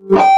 You.